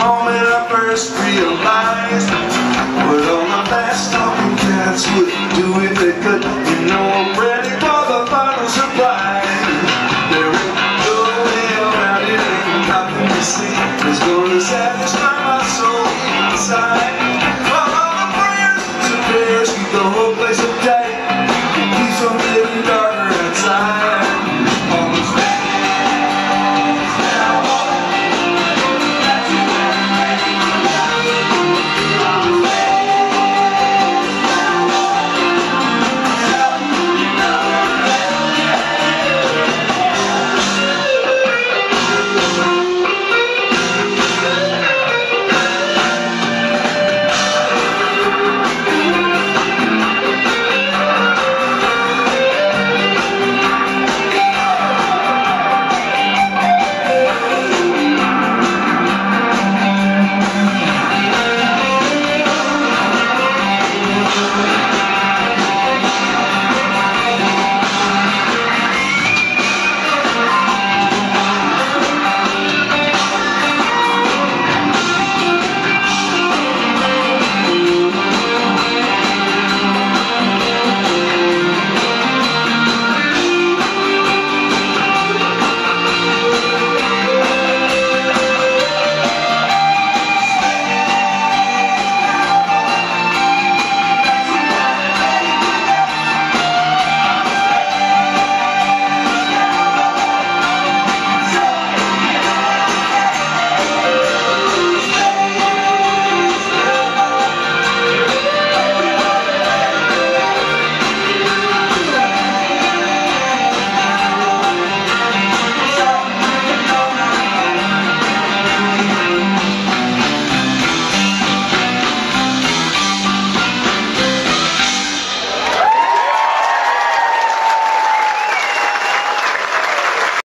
moment I first realized What all my last talking cats would do if they could. You know I'm ready for the final surprise. There ain't no way around it, ain't nothing to see. It's gonna satisfy my soul inside. All the prayers to bears keep the whole place uptight Keep on living dark